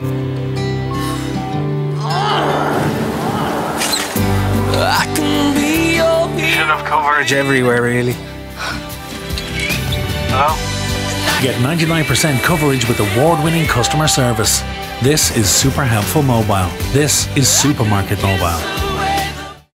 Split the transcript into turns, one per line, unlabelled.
Should have coverage everywhere, really. Hello?
Get 99% coverage with award winning customer service. This is Super Helpful Mobile. This is Supermarket Mobile.